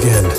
Round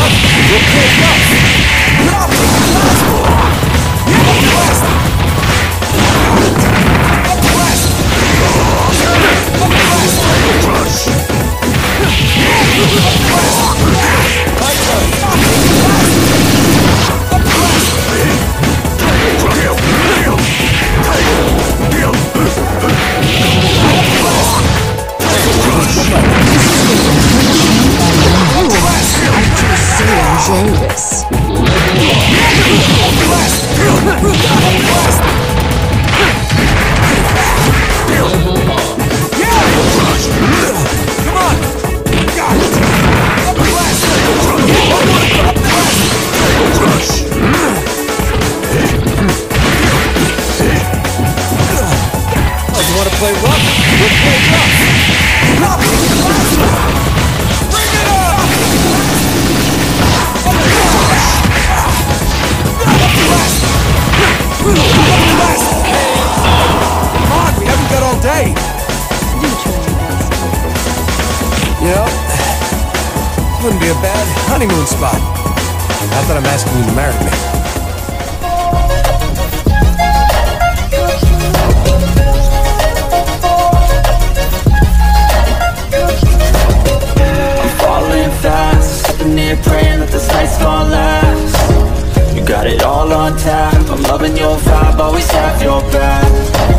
Wanna play rough? We'll play You know, wouldn't be a bad honeymoon spot. Not that I'm asking you to marry me. falling fast Sitting here praying that this night's gonna last You got it all on tap I'm loving your vibe, always have your back